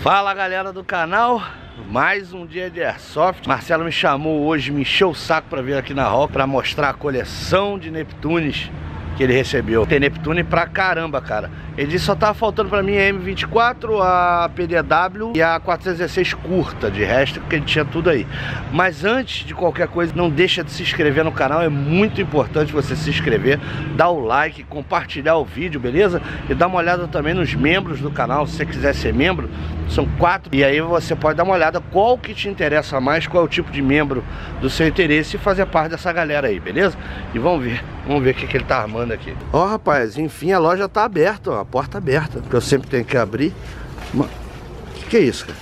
Fala galera do canal, mais um dia de Airsoft. Marcelo me chamou hoje, me encheu o saco pra vir aqui na Rock Pra mostrar a coleção de Neptunes que ele recebeu. Tem Neptune pra caramba, cara. Ele disse só tava faltando pra mim a M24, a PDW e a 416 curta. De resto, porque ele tinha tudo aí. Mas antes de qualquer coisa, não deixa de se inscrever no canal. É muito importante você se inscrever Dar o like, compartilhar o vídeo, beleza? E dar uma olhada também nos membros do canal Se você quiser ser membro, são quatro E aí você pode dar uma olhada qual que te interessa mais Qual é o tipo de membro do seu interesse E fazer parte dessa galera aí, beleza? E vamos ver, vamos ver o que, que ele tá armando aqui Ó rapaz, enfim a loja tá aberta, ó, a porta aberta Que eu sempre tenho que abrir O que, que é isso, cara?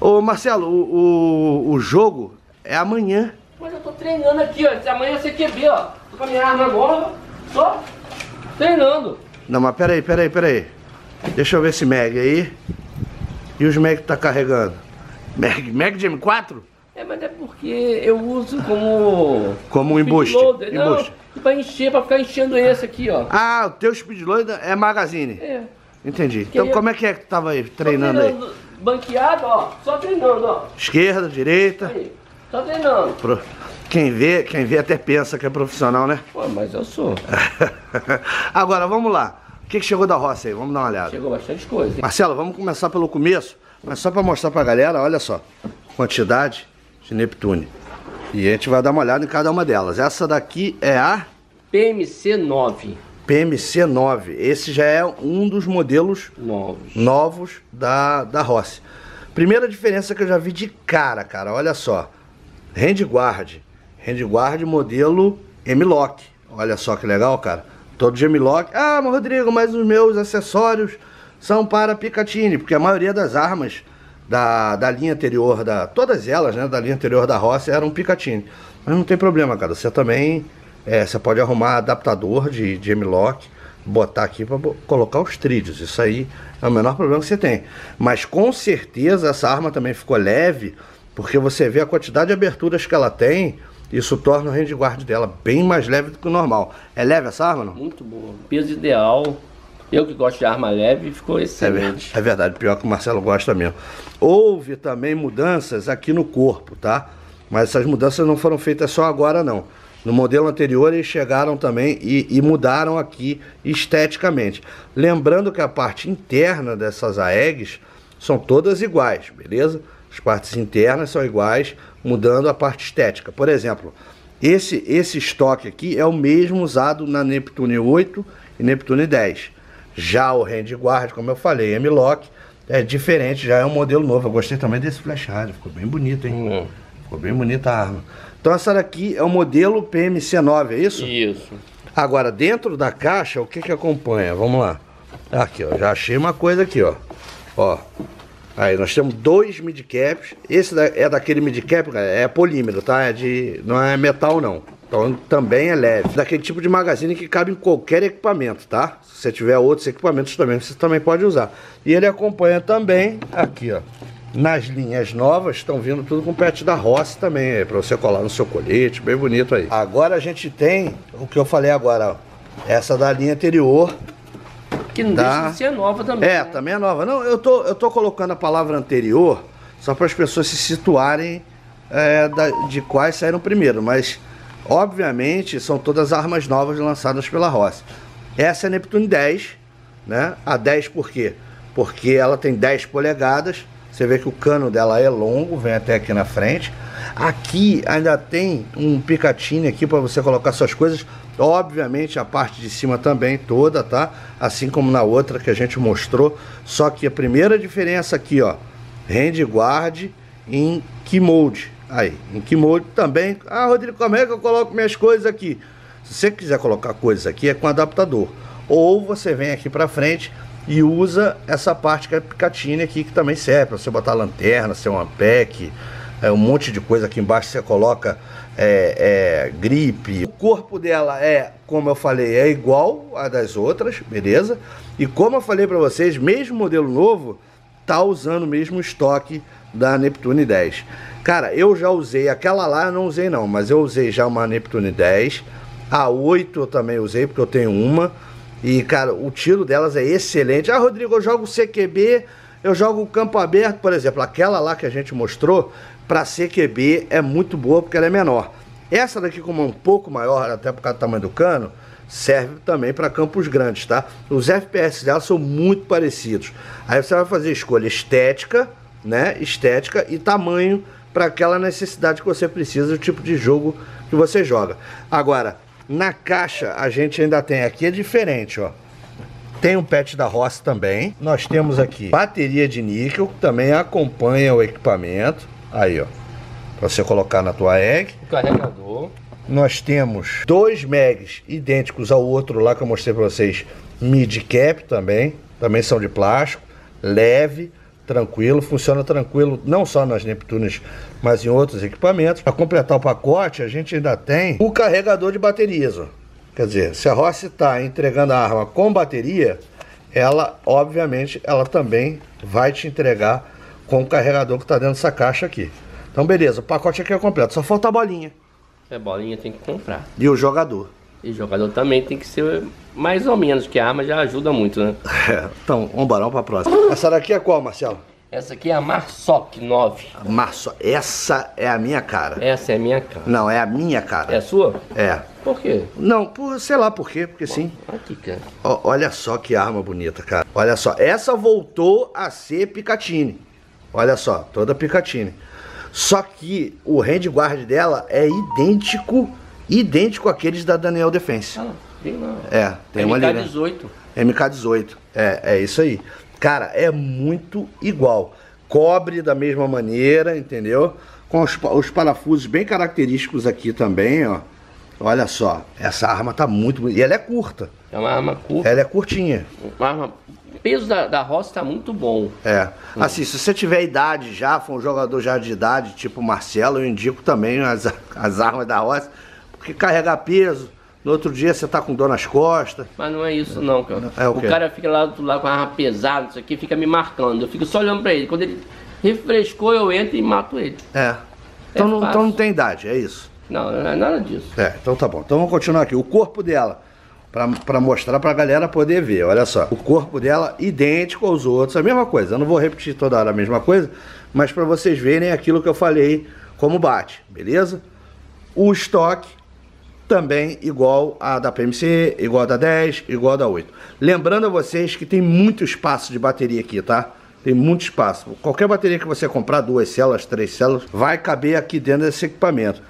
Ô Marcelo, o, o, o jogo é amanhã Mas eu tô treinando aqui, ó. Amanhã você quer ver, ó. Tô com a minha arma agora, só treinando. Não, mas peraí, peraí, peraí Deixa eu ver esse Mag aí E os que tá carregando Mag, Mag de M4? É, mas é porque eu uso como... Como um embuste. Não, embuste. e pra encher, pra ficar enchendo esse aqui, ó. Ah, o teu speedloader é magazine É. Entendi. Então aí- como é que é que tu tava aí Só treinando aí? Banqueado, ó. Só treinando, ó. Esquerda, direita. Aí. Só treinando. Pro- Quem vê, quem vê até pensa que é profissional, né? Pô, mas eu sou. Agora, vamos lá. O que, que chegou da roça aí? Vamos dar uma olhada. Chegou bastante coisa. hein? Marcelo, vamos começar pelo começo, mas só para mostrar pra galera, olha só, quantidade de Neptune. E a gente vai dar uma olhada em cada uma delas. Essa daqui é a PMC 9. PMC9. Esse já é um dos modelos Novos. novos da, da Rossi. Primeira diferença que eu já vi de cara, cara, olha só. Handguard. Handguard modelo M-Lock. Olha só que legal, cara. Todo de M-Lock. Ah, mas Rodrigo, mas os meus acessórios são para Picatinny, porque a maioria das armas da, da linha anterior, da, todas elas, né, da linha anterior da Rossi eram Picatinny. Mas não tem problema, cara. Você também, é, você pode arrumar adaptador de, de M-Lock, botar aqui para colocar os trídeos. Isso aí é o menor problema que você tem. Mas com certeza essa arma também ficou leve, porque você vê a quantidade de aberturas que ela tem, isso torna o handguard dela bem mais leve do que o normal. É leve essa arma, não? Muito boa. Peso ideal. Eu que gosto de arma leve, ficou É, excelente. é verdade, pior que o Marcelo gosta mesmo. Houve também mudanças aqui no corpo, tá? Mas essas mudanças não foram feitas só agora, não. No modelo anterior eles chegaram também e, e mudaram aqui esteticamente. Lembrando que a parte interna dessas AEGs são todas iguais, beleza? As partes internas são iguais, mudando a parte estética. Por exemplo, esse, esse estoque aqui é o mesmo usado na Neptune 8 e Neptune 10. Já o Handguard, como eu falei, M-Lock, é diferente, já é um modelo novo. Eu gostei também desse flash rádio, ficou bem bonito, hein? Hum. Ficou bem bonita a arma. Então essa daqui é o modelo PMC9, é isso? Isso. Agora, dentro da caixa, o que que acompanha? Vamos lá. Aqui, ó, já achei uma coisa aqui, ó. Ó. Aí, nós temos dois midcaps. Esse é daquele midcap, é polímero, tá? É de, não é metal, não. Então, também é leve. Daquele tipo de magazine que cabe em qualquer equipamento, tá? Se você tiver outros equipamentos também, você também pode usar. E ele acompanha também, aqui, ó. Nas linhas novas, estão vindo tudo com pet da Rossi também, para você colar no seu colete, bem bonito aí. Agora a gente tem o que eu falei agora, ó. Essa da linha anterior, Que não Tá. deixa de ser nova também. é, né? também é nova. Não, eu tô, eu tô colocando a palavra anterior só para as pessoas se situarem é, da- de quais saíram primeiro, mas obviamente são todas armas novas lançadas pela Rossi. Essa é a Neptune 10, né? A 10 por quê? Porque ela tem 10 polegadas. Você vê que o cano dela é longo, vem até aqui na frente. Aqui ainda tem um picatine aqui para você colocar suas coisas. Obviamente a parte de cima também toda, tá? Assim como na outra que a gente mostrou. Só que a primeira diferença aqui, ó, handguard em keymode. Aí, em keymode também. Ah, Rodrigo, como é que eu coloco minhas coisas aqui? Se você quiser colocar coisas aqui é com adaptador. Ou você vem aqui para frente e usa essa parte que é picatine aqui que também serve para você botar lanterna, ser um pack, é um monte de coisa aqui embaixo você coloca é, é, gripe. O corpo dela é, como eu falei, é igual a das outras, beleza? E como eu falei para vocês, mesmo modelo novo, tá usando o mesmo estoque da Neptune 10. Cara, eu já usei aquela lá, eu não usei não, mas eu usei já uma Neptune 10. A 8 eu também usei, porque eu tenho uma. E, cara, o tiro delas é excelente. Ah, Rodrigo, eu jogo CQB Eu jogo campo aberto, por exemplo, aquela lá que a gente mostrou, para CQB é muito boa porque ela é menor. Essa daqui, como é um pouco maior, até por causa do tamanho do cano, serve também para campos grandes, tá? Os FPS dela são muito parecidos. Aí você vai fazer escolha estética, né? Estética e tamanho para aquela necessidade que você precisa, o tipo de jogo que você joga. Agora, na caixa a gente ainda tem aqui é diferente, ó. Tem um pet da Ross também. Nós temos aqui bateria de níquel, que também acompanha o equipamento. Aí, ó. Pra você colocar na tua egg. Carregador. Nós temos dois mags idênticos ao outro lá que eu mostrei para vocês. Mid cap também. Também são de plástico. Leve tranquilo, funciona tranquilo não só nas Neptunes, mas em outros equipamentos. Para completar o pacote, a gente ainda tem o carregador de baterias. Ó. Quer dizer, se a Rossi está entregando a arma com bateria, ela, obviamente, ela também vai te entregar com o carregador que está dentro dessa caixa aqui. Então, beleza, o pacote aqui é completo, só falta a bolinha. É, bolinha tem que comprar. E o jogador. E jogador também tem que ser mais ou menos, que a arma já ajuda muito, né? É, então, vamos embora, para a próxima. Essa daqui é qual, Marcelo? Essa aqui é a Marsoc 9. Marso, essa é a minha cara. Essa é a minha cara. Não, é a minha cara. É a sua? É. Por quê? Não, por, sei lá por quê, porque Bom, sim. Aqui, cara. O, olha só que arma bonita, cara. Olha só, essa voltou a ser Picatinny. Olha só, toda Picatinny. Só que o handguard dela é idêntico, idêntico àqueles da Daniel Defense. Ah, tem uma... É, tem uma ali, né? MK18. MK18. É, é isso aí. Cara, é muito igual. Cobre da mesma maneira, entendeu? Com os, os parafusos bem característicos aqui também, ó. Olha só, essa arma tá muito... E ela é curta. É uma arma curta. Ela é curtinha. Uma arma o peso da, da roça tá muito bom. É. Hum. Assim, se você tiver idade já, for um jogador já de idade, tipo Marcelo, eu indico também as, as armas da roça, porque carregar peso, no outro dia você tá com dor nas costas. Mas não é isso não, cara. É o, o cara fica lá, lá com a arma pesada, isso aqui, fica me marcando. Eu fico só olhando pra ele. Quando ele refrescou, eu entro e mato ele. É. Então, é não, então não tem idade, é isso? Não, não é nada disso. É, então tá bom. Então vamos continuar aqui. O corpo dela para mostrar para a galera poder ver. Olha só, o corpo dela idêntico aos outros, a mesma coisa. Eu não vou repetir toda hora a mesma coisa, mas para vocês verem aquilo que eu falei como bate, beleza? O estoque também igual a da PMC, igual a da 10, igual a da 8. Lembrando a vocês que tem muito espaço de bateria aqui, tá? Tem muito espaço. Qualquer bateria que você comprar, duas células, três células, vai caber aqui dentro desse equipamento.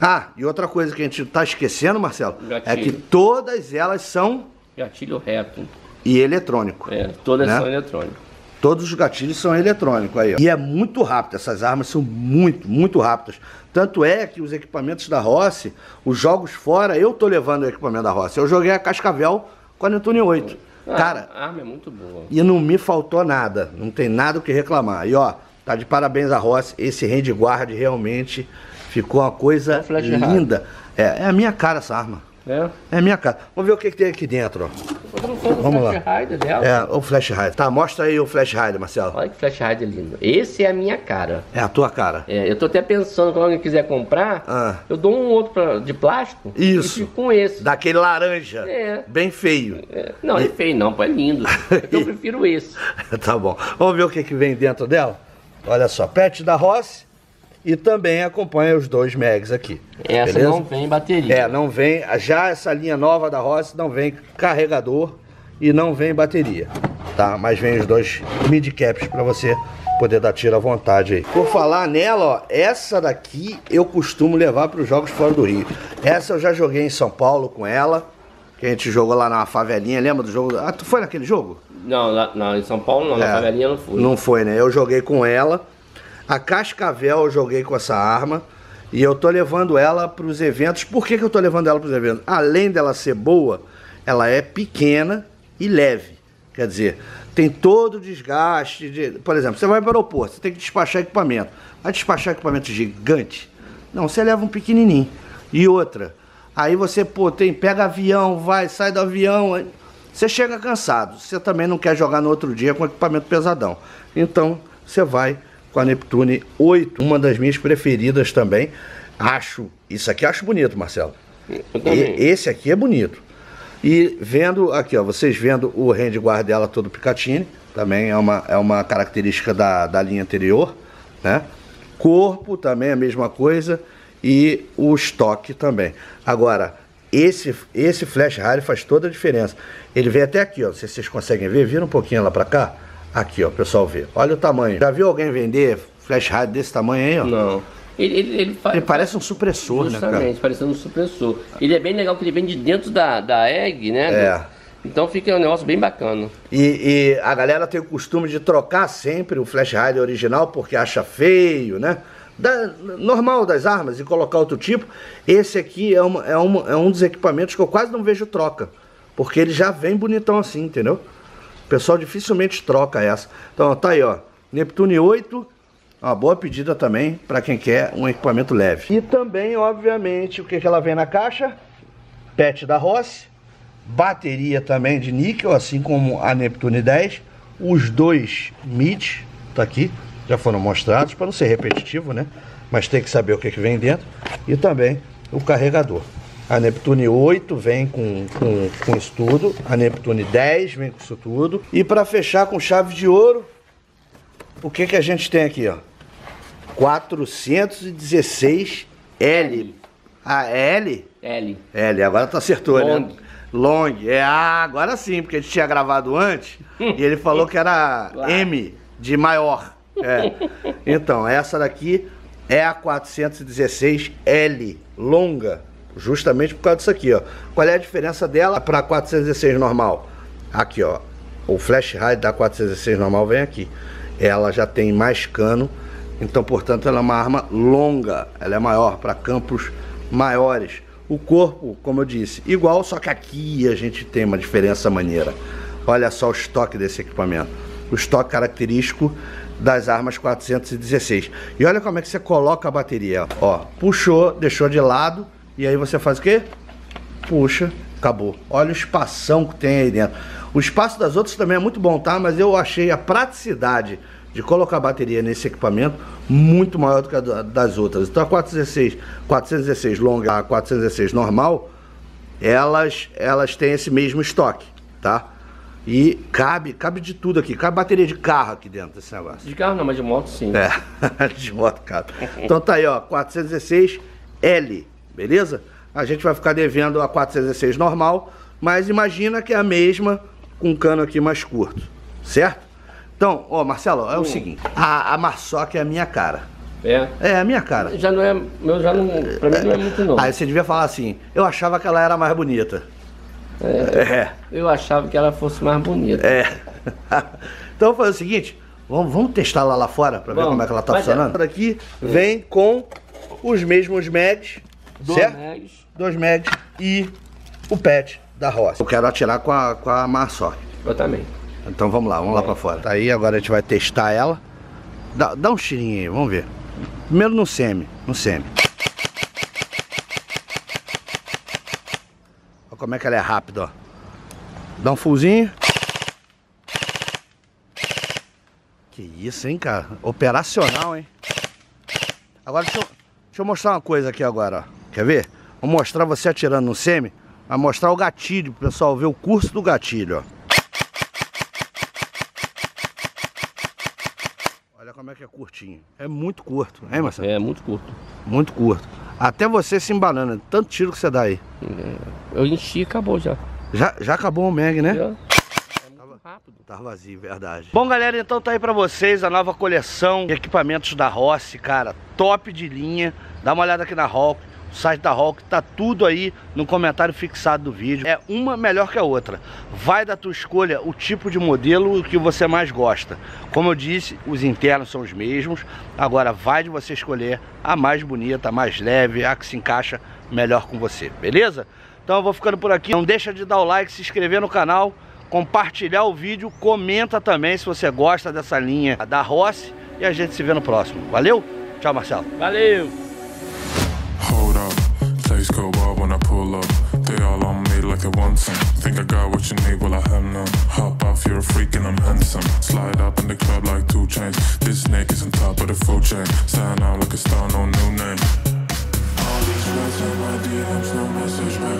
Ah, e outra coisa que a gente está esquecendo, Marcelo, Gatilho. é que todas elas são... Gatilho reto. E eletrônico. É, todas né? são eletrônicos. Todos os gatilhos são eletrônicos aí, ó. E é muito rápido, essas armas são muito, muito rápidas. Tanto é que os equipamentos da Rossi, os jogos fora, eu tô levando o equipamento da Rossi. Eu joguei a Cascavel com a Netune 8. Ah, Cara, a arma é muito boa. E não me faltou nada, não tem nada o que reclamar. E ó, tá de parabéns a Rossi, esse handguard realmente Ficou uma coisa é linda. É, é a minha cara essa arma. É? É minha cara. Vamos ver o que, que tem aqui dentro, ó. Vamos lá. É, o flash rider. Tá, mostra aí o flash rider, Marcelo. Olha que flash rider lindo. Esse é a minha cara. É a tua cara. É, eu tô até pensando, quando alguém quiser comprar, ah. eu dou um outro pra, de plástico. Isso. com esse. Daquele laranja. É. Bem feio. É. Não, e... é feio não, pô, é lindo. eu prefiro esse. tá bom. Vamos ver o que, que vem dentro dela? Olha só, pet da Rossi e também acompanha os dois megs aqui. Essa beleza? não vem bateria. É, não vem. Já essa linha nova da Rossi não vem carregador e não vem bateria, tá? Mas vem os dois mid caps para você poder dar tiro à vontade aí. Por falar nela, ó, essa daqui eu costumo levar para os jogos fora do Rio. Essa eu já joguei em São Paulo com ela, que a gente jogou lá na favelinha, lembra do jogo? Ah, tu foi naquele jogo? Não, lá, não em São Paulo não, é, na favelinha não fui. Não foi, né? Eu joguei com ela. A Cascavel eu joguei com essa arma e eu tô levando ela para os eventos. Por que, que eu tô levando ela para os eventos? Além dela ser boa, ela é pequena e leve. Quer dizer, tem todo o desgaste. De, por exemplo, você vai para o aeroporto, você tem que despachar equipamento. Vai despachar equipamento gigante? Não, você leva um pequenininho. E outra, aí você pô, tem, pega avião, vai, sai do avião, você chega cansado. Você também não quer jogar no outro dia com equipamento pesadão. Então, você vai com a Neptune 8, uma das minhas preferidas também. Acho, isso aqui acho bonito, Marcelo. E, esse aqui é bonito. E vendo aqui, ó, vocês vendo o handguard dela todo Picatinny, também é uma, é uma característica da, da linha anterior, né? Corpo também é a mesma coisa e o estoque também. Agora, esse, esse flash rally faz toda a diferença. Ele vem até aqui, ó. Não sei se vocês conseguem ver. Vira um pouquinho lá pra cá. Aqui, ó, pessoal vê. Olha o tamanho. Já viu alguém vender flash rally desse tamanho aí, ó? Não. Ele, ele, ele, ele parece um supressor, Justamente, né, cara? Justamente, parecendo um supressor. Ele é bem legal que ele vem de dentro da, da egg, né? É. Então fica um negócio bem bacana. E, e, a galera tem o costume de trocar sempre o flash ride original porque acha feio, né? Da, normal das armas e colocar outro tipo. Esse aqui é, uma, é, uma, é um dos equipamentos que eu quase não vejo troca. Porque ele já vem bonitão assim, entendeu? O pessoal dificilmente troca essa. Então, tá aí, ó. Neptune 8, uma boa pedida também para quem quer um equipamento leve. E também, obviamente, o que, que ela vem na caixa? PET da Rossi, bateria também de níquel, assim como a Neptune 10. Os dois MIT, tá aqui, já foram mostrados, para não ser repetitivo, né? Mas tem que saber o que, que vem dentro. E também o carregador. A Neptune 8 vem com, com, com isso tudo. A Neptune 10 vem com isso tudo. E para fechar com chave de ouro, o que, que a gente tem aqui, ó? 416 L. A L? L. L, agora tu acertou, Long. né? Long. É, ah, agora sim, porque a gente tinha gravado antes e ele falou que era claro. M de maior. É. Então, essa daqui é a 416L longa, justamente por causa disso aqui, ó. Qual é a diferença dela para a 416 normal? Aqui, ó. O flash ride da 416 normal vem aqui. Ela já tem mais cano, então, portanto, ela é uma arma longa, ela é maior para campos maiores. O corpo, como eu disse, igual, só que aqui a gente tem uma diferença maneira. Olha só o estoque desse equipamento. O estoque característico das armas 416. E olha como é que você coloca a bateria. Ó, puxou, deixou de lado, e aí você faz o quê? Puxa, acabou. Olha o espação que tem aí dentro. O espaço das outras também é muito bom, tá? Mas eu achei a praticidade de colocar a bateria nesse equipamento muito maior do que a das outras. Então a 416, 416 longa, a 416 normal, elas, elas têm esse mesmo estoque, tá? E cabe, cabe de tudo aqui. Cabe bateria de carro aqui dentro desse negócio. De carro não, mas de moto sim. É, de moto cabe. Então tá aí, ó, 416 L, beleza? A gente vai ficar devendo a 416 normal, mas imagina que é a mesma com um cano aqui mais curto, certo? Então, ó, Marcelo, é hum. o seguinte, a, a Marsoc é a minha cara. É? É, a minha cara. Já não é, meu já não, pra mim não é muito não. Aí você devia falar assim, eu achava que ela era mais bonita. É, é. Eu achava que ela fosse mais bonita. É. então, vamos fazer o seguinte, vamos, vamos testar lá lá fora pra ver como é que ela tá funcionando. É. Aqui vem com os mesmos mags, Dois certo? Mags. Dois mags e o pet da roça. Eu quero atirar com a, com a Marsoc. Eu também. Então vamos lá, vamos lá pra fora. Tá aí, agora a gente vai testar ela. Dá, dá um cheirinho aí, vamos ver. Primeiro no semi, no semi. Olha como é que ela é rápida, ó. Dá um fuzinho. Que isso, hein, cara? Operacional, hein? Agora deixa eu, deixa eu mostrar uma coisa aqui agora, ó. Quer ver? Vou mostrar você atirando no semi. Vai mostrar o gatilho, pro pessoal ver o curso do gatilho, ó. como é que é curtinho. É muito curto, hein, Marcelo? É, muito curto. Muito curto. Até você se embanando, tanto tiro que você dá aí. É, eu enchi e acabou já. Já, já acabou o Meg, né? Já. Rápido. Tá vazio, verdade. Bom, galera, então tá aí pra vocês a nova coleção de equipamentos da Rossi, cara. Top de linha. Dá uma olhada aqui na Hulk site da Hulk, tá tudo aí no comentário fixado do vídeo. É uma melhor que a outra. Vai da tua escolha o tipo de modelo que você mais gosta. Como eu disse, os internos são os mesmos. Agora vai de você escolher a mais bonita, a mais leve, a que se encaixa melhor com você, beleza? Então eu vou ficando por aqui. Não deixa de dar o like, se inscrever no canal, compartilhar o vídeo, comenta também se você gosta dessa linha da Rossi e a gente se vê no próximo. Valeu? Tchau, Marcelo. Valeu! Go wild when I pull up. They all on me like they want some. Think I got what you need, well I have none. Hop off, you're a freak and I'm handsome. Slide up in the club like two chains. This snake is on top of the full chain. Stand out like a star, no new name. All these rats in my DMs, no message, man.